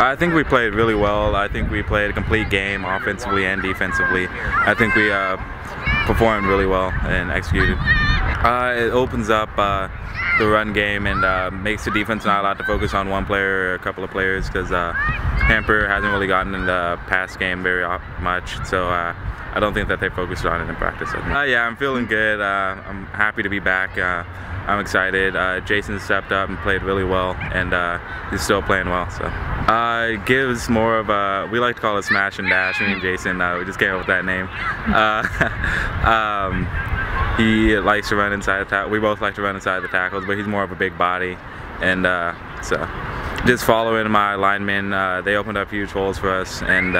I think we played really well. I think we played a complete game offensively and defensively. I think we uh, performed really well and executed. Uh, it opens up uh, the run game and uh, makes the defense not allowed to focus on one player or a couple of players because uh, Hamper hasn't really gotten in the pass game very much. So uh, I don't think that they focused on it in practice. Uh, yeah, I'm feeling good. I'm happy to be back. I'm excited. Jason stepped up and played really well, and he's still playing well. So it gives more of a we like to call it smash and dash. Me and Jason, we just came up with that name. um, he likes to run inside the tackle. We both like to run inside the tackles, but he's more of a big body, and so just following my linemen. they opened up huge holes for us, and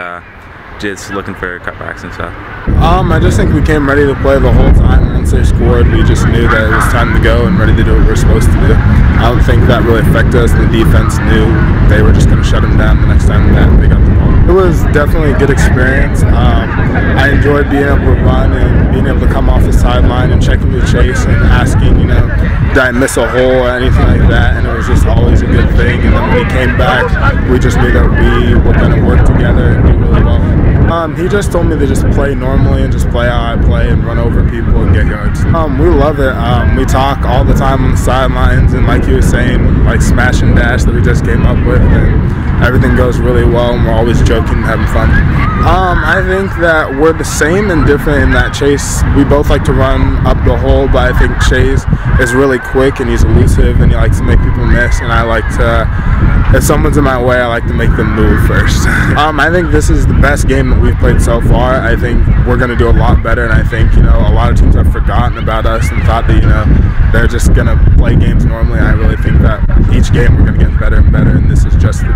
just looking for cutbacks and stuff? Um, I just think we came ready to play the whole time. Once they scored, we just knew that it was time to go and ready to do what we are supposed to do. I don't think that really affected us. The defense knew they were just going to shut them down the next time that they got the ball. It was definitely a good experience. Um, I enjoyed being able to run and being able to come off the sideline and checking the chase and asking, you know, did I miss a hole or anything like that? And it was just always a good thing. And then when we came back, we just knew that we were going to work together and do really well. Um, he just told me to just play normally and just play how I play and run over people and get yards. Um, we love it. Um, we talk all the time on the sidelines and like you were saying, like smash and dash that we just came up with and everything goes really well and we're always joking and having fun. I think that we're the same and different in that Chase, we both like to run up the hole, but I think Chase is really quick and he's elusive and he likes to make people miss and I like to, if someone's in my way, I like to make them move first. um, I think this is the best game that we've played so far. I think we're going to do a lot better and I think, you know, a lot of teams have forgotten about us and thought that, you know, they're just going to play games normally. I really think that each game we're going to get better and better and this is just the